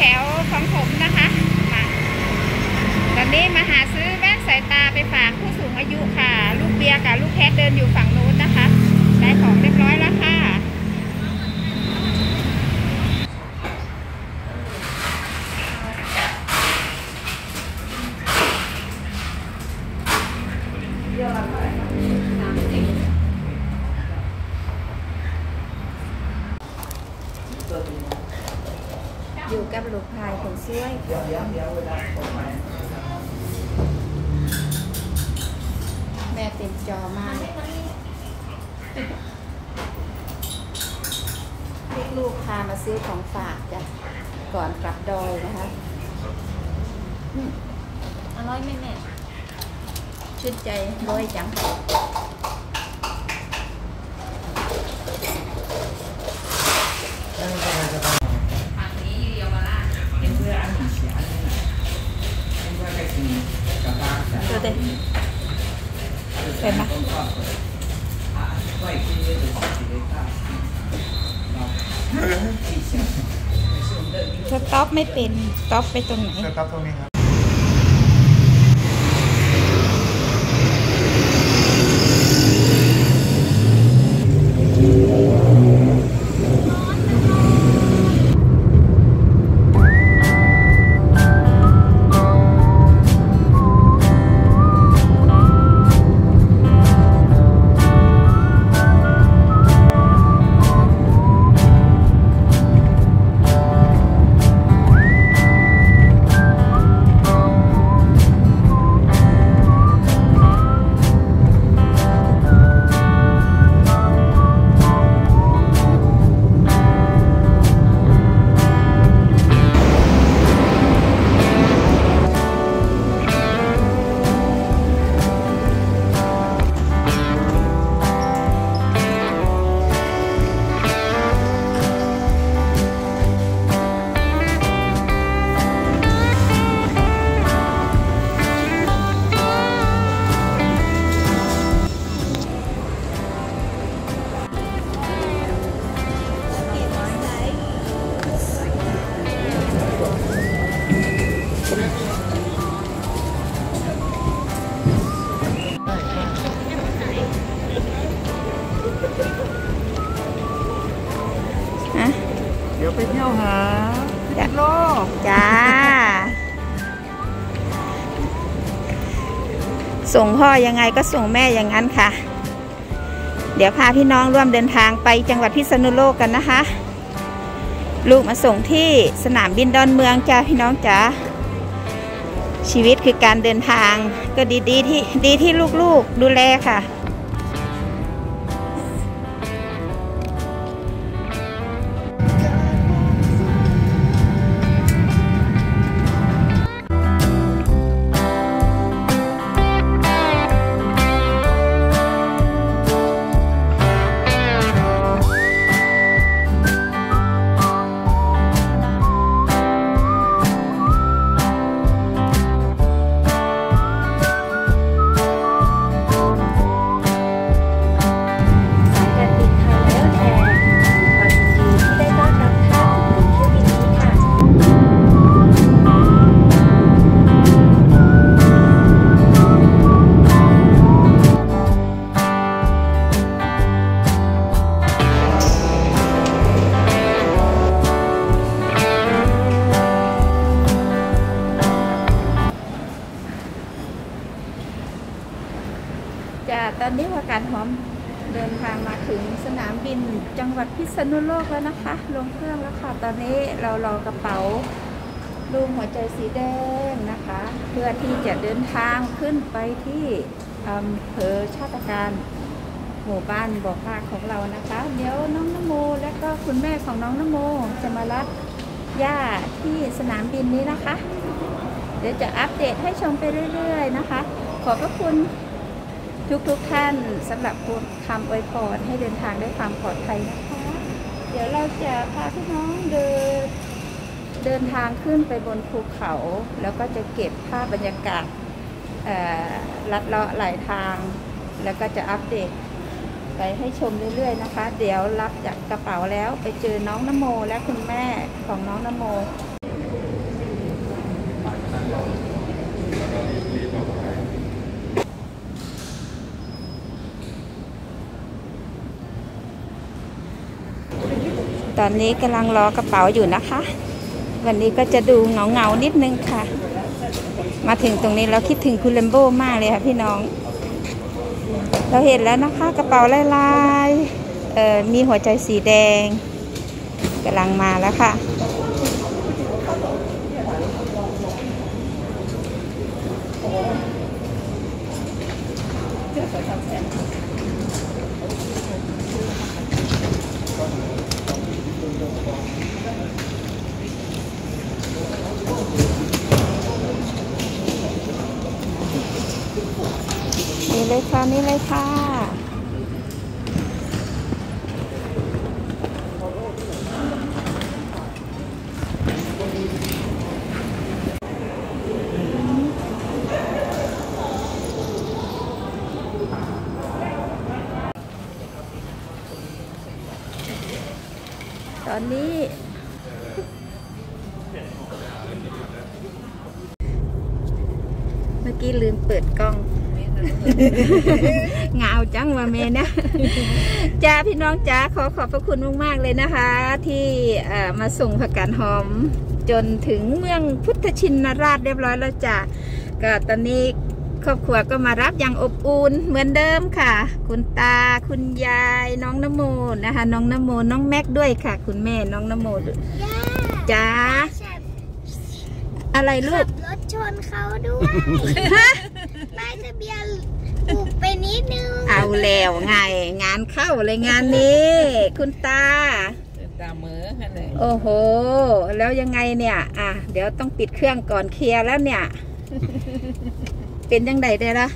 แถวของผมนะคะมาตอนนี้มาหาซื้อแว่นสายตาไปฝากผู้สูงอายุค่ะ ลูกเบียร์กับลูกแคทเดินอยู่ฝั่งนู้นนะคะ ได้ของเรียบร้อยแล้วค่ะ อยู่กับลูกชายคนช่วยแม่เต็มจอมากลูกๆพามาซื้อของฝากจ้ะก่อนกลับดอยนะคะอืมอร่อยไหมแม่ชื่นใจรวยจัง ฝั่งนี้อยู่เยาวราช Entonces a mí sí, a mí no. Entonces que sí, capaz. ดูดิ Ven más. Ah, guay, que yo te digo, que está. No. Sí, sí. Es un dedo. สต็อปไม่เป็นสต็อปไปตรงไหน สต็อปตรงนี้ครับ ส่งพ่อยังไงก็ส่งแม่อย่างนั้นค่ะ เดี๋ยวพาพี่น้องร่วมเดินทางไปจังหวัดพิษณุโลกกันนะคะ ลูกมาส่งที่สนามบินดอนเมืองจ้าพี่น้องจ๋าชีวิตคือการเดินทางก็ดีดีที่ดีที่ลูกๆดูแลค่ะ อนนี้ว่าการหอมเดินทางมาถึงสนามบินจังหวัดพิษณุโลกแล้วนะคะ ลงเครื่องแล้วค่ะ ตอนนี้เรารอกระเป๋ารูปหัวใจสีแดงนะคะ เพื่อที่จะเดินทางขึ้นไปที่อำเภอชาติการหมู่บ้านบอกภาคของเรานะคะ เดี๋ยวน้องนโมและก็คุณแม่ของน้องนโมจะมารับย่าที่สนามบินนี้นะคะ เดี๋ยวจะอัปเดตให้ชมไปเรื่อย ๆ นะคะ ขอบพระคุณ ทุกทุกๆท่านสำหรับคำอวยพรให้เดินทางด้วยความปลอดภัยนะคะ เดี๋ยวเราจะพาพี่น้องเดินเดินทางขึ้นไปบนภูเขา แล้วก็จะเก็บภาพบรรยากาศลัดเลาะไหลทาง แล้วก็จะอัปเดตไปให้ชมเรื่อยๆนะคะ เดี๋ยวรับจากกระเป๋าแล้วไปเจอน้องนโมและคุณแม่ของน้องนโม ตอนนี้กำลังรอกระเป๋าอยู่นะคะ วันนี้ก็จะดูเงาเงานิดนึงค่ะ มาถึงตรงนี้เราคิดถึงคุณเลมโบมากเลยค่ะพี่น้อง เราเห็นแล้วนะคะกระเป๋าลายๆมีหัวใจสีแดงกำลังมาแล้วค่ะ เลยค่ะนี่เลยค่ะ ตอนนี้ เมื่อกี้ลืมเปิดกล้อง เหงาจัง ว่าเมนะจ้าพี่น้องจ้าขอขอบพระคุณมากๆเลยนะคะ ที่เอ่อมาส่งผักกาดหอม จนถึงเมืองพุทธชินราชเรียบร้อยแล้วจ้าก็ตอนนี้ครอบครัวก็มารับอย่างอบอุ่นเหมือนเดิมค่ะ คุณตาคุณยายน้องนโมนะคะ น้องนโมน้องแม็กด้วยค่ะ คุณแม่น้องนโมด้วยจ้าอะไรลูขักบรถชนเขาด้วยป้ายทะเบียน บุกไปนิดนึงเอาแล้วไง งานเข้าเลยงานนี้ คุณตา ตามมือนั่นเลยโอ้โห แล้วยังไงเนี่ย อะ เดี๋ยวต้องปิดเครื่องก่อนเคลียร์แล้วเนี่ย เป็นยังไงได้ละ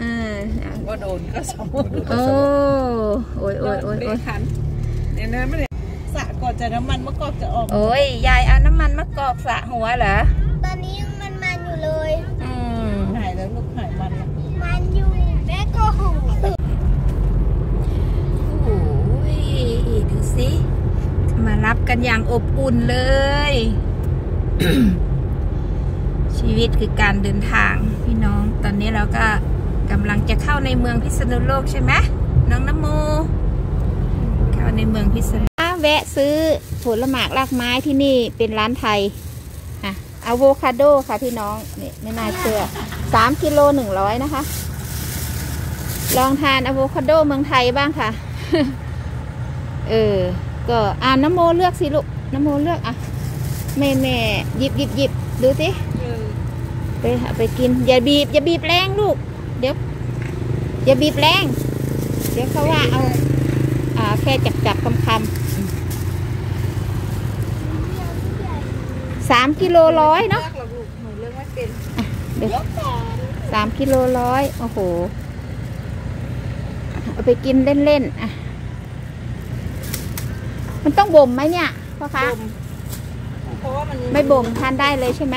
เอออะว่าโดนก็สมโอ้โอ้ยโอ้ยโอ้ยโอ้ย ขันเนี่ยนะไม่ได้สระก่อนจะน้ำมันมะกอกจะออก โอ้ย ยายเอาน้ำมันมากรอกสระหัวเหรอ ตอนนี้ยังมันมันอยู่เลย อืม หายแล้วลูกหายมันแล้ว มันอยู่แม่โกหก โอ้ยดูสิ มา รับกันอย่างอบอุ่นเลย ชีวิตคือการเดินทางพี่น้อง ตอนนี้เราก็กำลังจะเข้าในเมืองพิษณุโลกใช่ไหมน้องน้ำโมเข้าในเมืองพิษณุอะแวะซื้อผลหมากรากไม้ที่นี่เป็นร้านไทยอะอะโวคาโดค่ะพี่น้องนี่ไม่น่าเชื่อสามกิโลหนึ่งร้อยนะคะ ลองทานอะโวคาโดเมืองไทยบ้างค่ะ เออ ก็อ่าน้ำโมเลือกสิลูกน้ำโมเลือกอะแม่แม่หยิบหยิบหยิบดูสิไปเอาไปกิน อย่าบีบ อย่าบีบแรงลูก เดี๋ยว อย่าบีบแรง เดี๋ยวเขาว่าเอา อ่า แค่จับจับคำคำสามกิโลร้อยเนาะเลือกหรอกลูกหนูเลือกไม่เป็นเดี๋ยวสามกิโลร้อยโอ้โห เอาไปกินเล่นๆอะ มันต้องบ่มไหมเนี่ยพ่อคะบ่มเพราะว่ามันไม่บ่มทานได้เลยใช่ไหม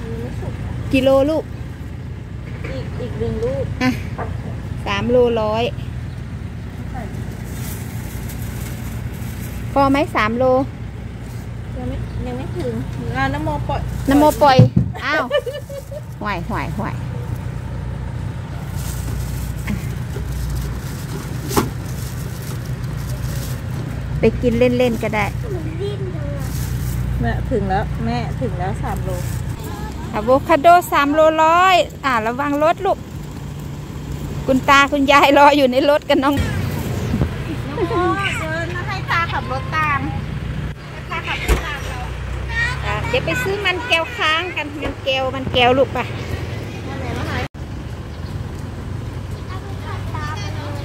มันไม่สุกกิโลลูกอีกอีกหนึ่งลูกอะสามโลร้อยพอไหมสามโลยังไม่ยังไม่ถึงงานน้ำโมปล่อยน้ำโมปล่อยอ้าวห่วยห่วยห่วย ไปกินเล่นๆก็ได้ดิ้นเลยแม่ถึงแล้วแม่ถึงแล้วสามโลอะโวคาโดสามโลร้อยอ่าระวังรถลูก คุณตาคุณยายรออยู่ในรถกันน้องเดินให้ตาขับรถตามอะเดี๋ยวไปซื้อมันแก้วค้างกันมันแก้วมันแก้วลูกไปะ เอาไปขัดตาไปเลย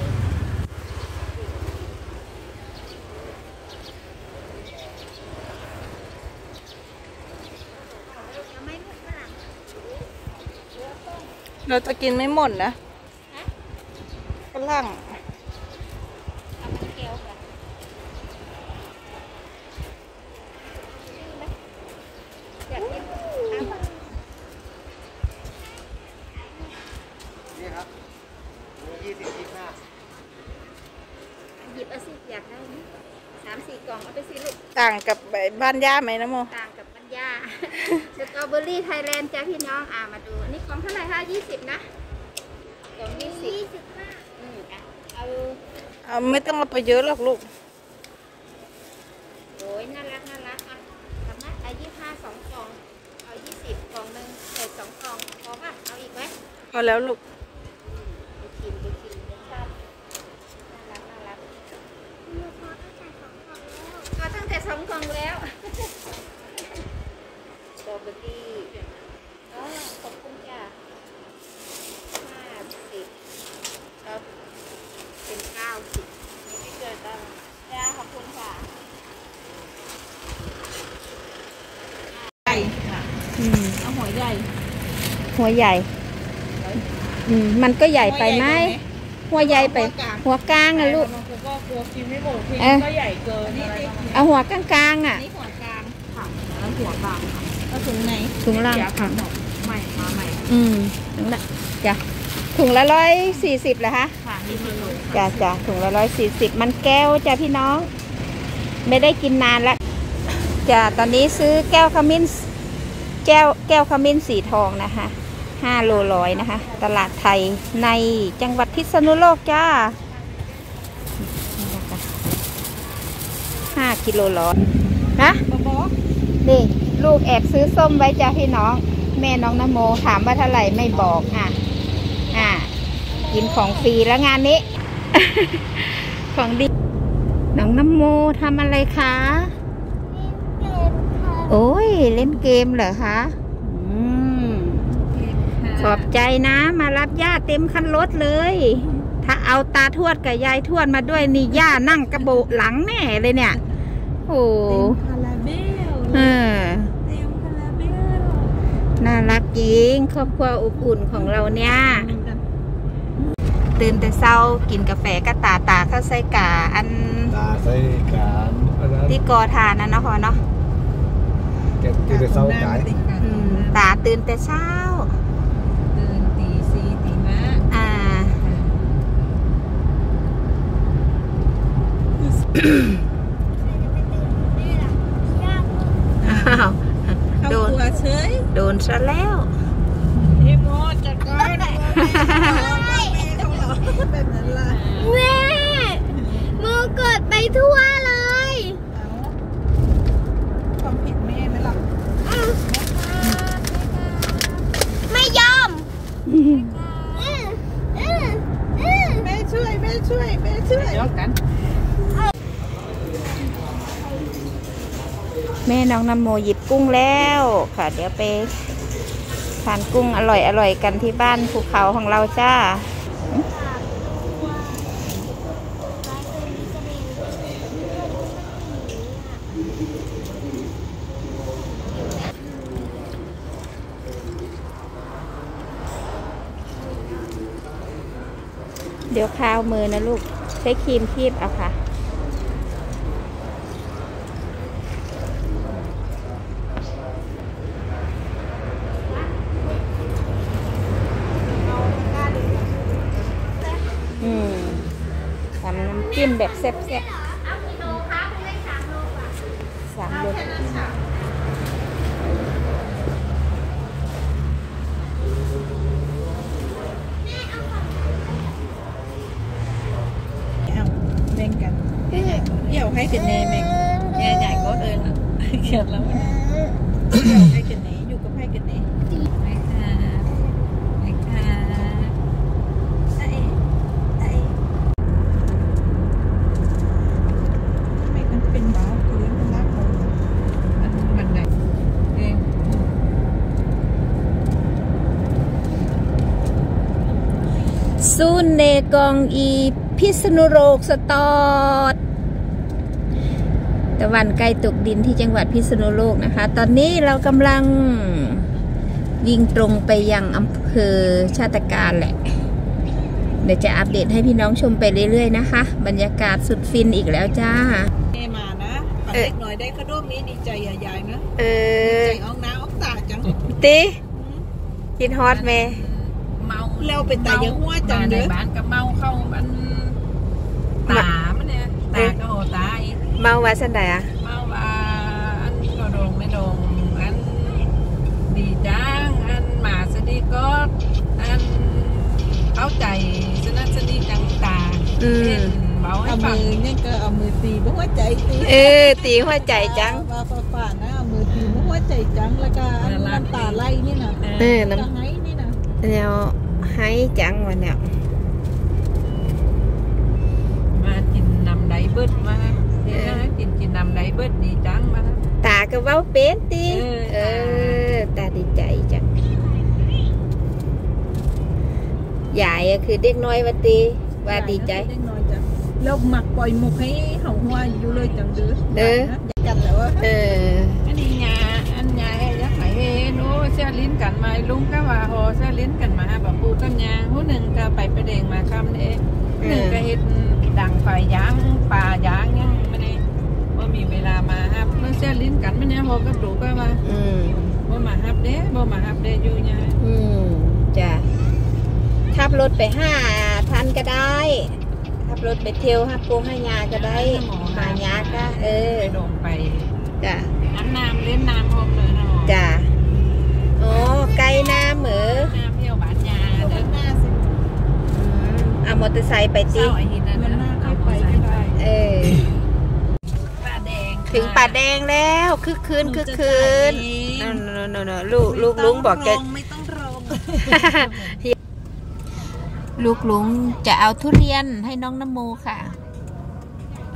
เราจะกินไม่หมดนะฝรั่งเอามันแก้วค่ะอยากกินนี่ครับยี่สิบยี่ห้าหยิบเอาสิอยากได้ไหมสามสี่กล่องเอาไปสิลูกต่างกับบ้านย่าไหมนะโมต่างกับมัน ยาสตรอเบอรี่ไทยแลนด์จ้าพี่น้องอ่ามาดูนี่ของเท่าไหร่คะยี่สิบนะกล่องยี่สิบยี่สิบห้าอืมอะเอาเอาไม่ต้องเอาไปเยอะหรอกลูกโอ้ยน่ารักน่ารักอะทำไมเอายี่ห้าสองกล่องเอายี่สิบกล่องหนึ่งเศษสองกล่องพอป่ะเอาอีกไหมพอแล้วลูกไปกินไปกินรสชาติน่ารักน่ารักก็ตั้งแต่สองกล่องแล้วสต รอเบอรี่อ๋อขอบคุณจ้ะห้าสิบแล้วเป็นเก้าสิบไม่เกินตั้งจ้าขอบคุณค่ะอืมเอาหัวใหญ่หัวใหญ่ อืม มันก็ใหญ่ไปไหม หัวใหญ่ไป หัวกลางอะลูกก็กลัวกินไม่หมดกินเอ๊ะก็ใหญ่เกิน เอาหัวกลางๆอะนี้หัวกลางค่ะแล้วหัวกลางค่ะก็ ถุงไหนถุงล่างเดี๋ยวค่ะใหม่มาใหม่ อืมถุงละจ้ะถุงละร้อยสี่สิบเหรอคะค่ะนี่คือเลยจ้ะจ้ะถุงละร้อยสี่สิบมันแก้วจ้ะพี่น้อง ไม่ได้กินนานแล้วจ้ะตอนนี้ซื้อแก้วขมิ้นแก้วแก้วขมิ้นสีทองนะคะห้าโลร้อยนะคะ ตลาดไทยในจังหวัดพิษณุโลกจ้าห้ากิโลร้อยนะบอกนี่ ลูกแอบซื้อส้มไว้จ้าพี่น้อง แม่น้องนโมถามว่าเท่าไหร่ไม่บอกอะ อะ กินของฟรีแล้วงานนี้ ของดี น้องนโมทำอะไรคะ โอ้ย เล่นเกมเหรอคะอืมขอบใจนะ มารับย่าเต็มคันรถเลย ถ้าเอาตาทวดกับยายทวดมาด้วยนี่ย่านั่งกระโบะหลังแน่เลยเนี่ย โอ้คาราเบลเออ เต็มคาราเบล น่ารักจริง ครอบครัวอบอุ่นของเราเนี่ย ตื่นแต่เช้ากินกาแฟกะตาตาข้าวไส้กาอันตาใส่การอันนั้นที่กอทานนะเนาะพอเนาะเก็บที่ได้เศร้ากายอืมตาตื่นแต่เช้าตื่นตีสี่ตีห้าอ่าอ้าว เข้า โดน ตัวเฉย โดนซะแล้วพี่โมจัดการนะแม่เขาเหรอแบบนั้นล่ะแม่โมกดไปทั่วเลยความผิดแม่ไหมล่ะไม่ยอมอื้ออื้ออื้อแม่ช่วยแม่ช่วยแม่ช่วยเดี๋ยวกัน แม่น้องนโมหยิบกุ้งแล้วค่ะ เดี๋ยวไปทานกุ้งอร่อยอร่อยกันที่บ้านภูเขาของเราจ้าเดี๋ยวคาวมือนะลูก ใช้ครีมคีบเอาค่ะ อืมทำน้ำ จิ้มแบบแซ่บๆสามโลเอาเล่นกันเดี๋ยวให้กันเนแม่งใหญ่ๆก็เลยล่ะเขียนแล้วนะเดี๋ยวให้กันเนอยู่กับให้กันเนไม่ค่ะไม่ค่ะไอ้ไอ้ทำไมมันเป็นหมาตัวนี้มันรักเรามันมันไหนเอง ซู นเนกองอี พิษณุโลกสตอดตะวันใกล้ตกดินที่จังหวัดพิษณุโลกนะคะ ตอนนี้เรากำลังวิ่งตรงไปยังอำเภอชาติการแหละ เดี๋ยวจะอัปเดตให้พี่น้องชมไปเรื่อยๆนะคะ บรรยากาศสุดฟินอีกแล้วจ้าแม่มานะปันเล็กหน่อยได้ขนมนี้ดีใจใหญ่ๆนะ เออ ใจออกน้าออกตาจังติคิดฮอตเมเมา แล้วเป็นตายังหัวจังมาในเด้อบ้านก็เมาเข้ามันตามันเนี่ยตาก็โหตายเมาว่าสันใดอะเมาว่าอันก็โดงไม่โดงอันดีจังอันหมาสดีก็อันเข้าใจสนัดสดีจังตาอืมเห็นเบาให้เอามือเนี่ยก็เอามือตีบ่หัวใจตีเออตีหัวใจจังว่าฝ่าๆนะเอามือตีบ่หัวใจจังแล้วก็อันน้ำตาไหลนี่นะเออน้จะให้นี่นะำแนวให้จังวันเนี่ยมากินนำไดเบิดมาเดี๋ย วนะกินกินนำไดเบิดดีจังมาตาก็เว้าเป็นตีเออเออตาดีใจจังยายอะคือเด็กน้อยวะตีว่าดีใจเล็กน้อยจ้ะแล้วหมักปล่อยมุกให้เห่าหัวอยู่เลยจังเด้อเด้ออยากกันแล้วว่าเออ เสียลิ้นกันมาลุงก็ว่าโหเสียลิ้นกันมาแบบปูต้นยางหูหนึ่งก็ไปประเดงมาคำเองหนึ่งก็เฮ็ดดังไฟยางป่ายางยังไม่ได้ว่ามีเวลามาครับเมื่อเสียลิ้นกันไม่เนี่ยโหก็ดูก็ว่าอืมบ่มาฮับเด้บ่มาฮับเด้อยู่ยาอืมจ้ะขับรถไปห้าพันก็ได้ขับรถไปเที่ยวห้าปูห้ายาก็ได้หายาก็เออไปลงไปจ้ะน้ำน้ำเล่นน้ำพรมเลยนะหมอจ้ะอ๋อ ไกลน้ำเหมือน้ำเที่ยวบ้านยาเด้อหน้าสิอืมเอามอเตอร์ไซค์ไปเศติร้าไอ้หินนั่นมันนะน่าเอาค่อยไปไปไปก็ได้เออ ป้าแดงถึงป่าแดงแล้วคึกคืนคึกคืนนนนนลูกลูกลุงบอกจะไม่ต้องรองลูกลุงจะเอาทุเรียนให้น้องน้ำโมค่ะ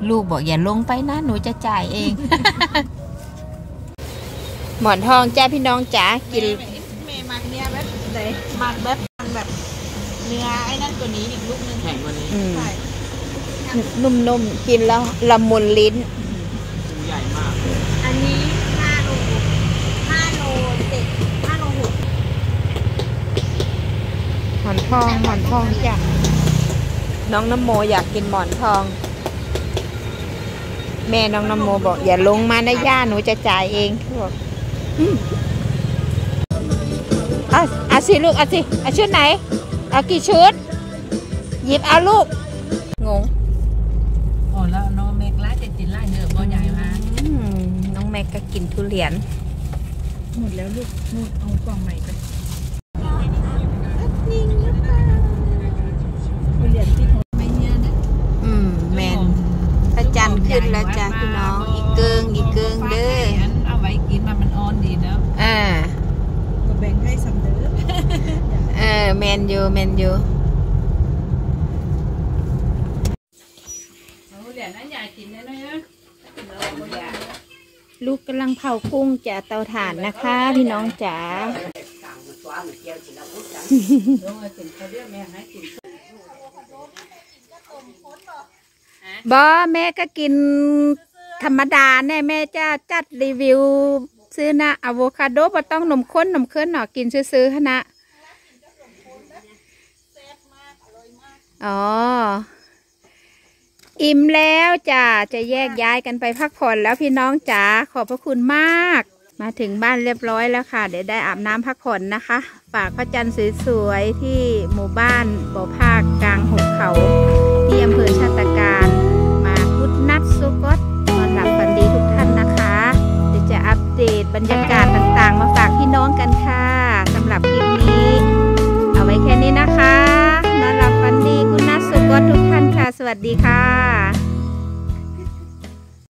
ลูกบอกอย่าลงไปนะหนูจะจ่ายเอง หมอนทองจ้าพี่น้องจ๋ากิน เมย์มักเนี่ยแบบไหนมักแบบแบบเนื้อไอ้นั่นตัวนี้อีกลูกนึงแข่งวันนี้อืมใช่นุ่มๆ กินแล้วละมุนลิ้นใหญ่มากอันนี้5โล5โลเจ็ด5โลหกหมอนทองหมอนทองจ้ะน้องน้ำโมอยากกินหมอนทอง แม่น้องน้ำโมบอก อย่าลงมานะย่าหนูจะจ่ายเองเขาบอกอืม เอาเอาสิลูกเอาสิเอาชุดไหน เอากี่ชุด หยิบเอาลูก งงโอ้แล้วน้องเมกล่าจะกินล่าเยอะบ่ใหญ่มาอืมน้องแม็กก็กินทุเรียน หมดแล้วลูกนู่นเอากล่องใหม่ไป นาะกินแล้วบ่ใหญ่ลูกกำลังเผากุ้งจากเตาถ่านนะคะ พี่น้องจ๋าลงมากินเขาเรียกแม่ให้กินบอแม่ก็กินธรรมดาแน่แม่จะจัดรีวิว ซื้อนะอะโวคาโดบ่ต้องนมข้นนมข้นหนอกินซื้อๆฮะนะ อ๋อ อิ่มแล้วจ้ะจะแยกย้ายกันไปพักผ่อนแล้วพี่น้องจ๋าขอบพระคุณมาก มาถึงบ้านเรียบร้อยแล้วค่ะ เดี๋ยวได้อาบน้ำพักผ่อนนะคะ ฝากพระจันทร์สวยๆที่หมู่บ้านบ่อภาคกลางหุบเขาที่อำเภอชาตการ มาพุดนัดสุกตนอนหลับฝันดีทุกท่านนะคะ เดี๋ยวจะอัปเดตบรรยากาศต่างๆ มาฝากพี่น้องกันค่ะสำหรับคลิปนี้ เอาไว้แค่นี้นะคะนอนหลับฝันดีคุณนัดสุกตทุกท่านค่ะ สวัสดีค่ะ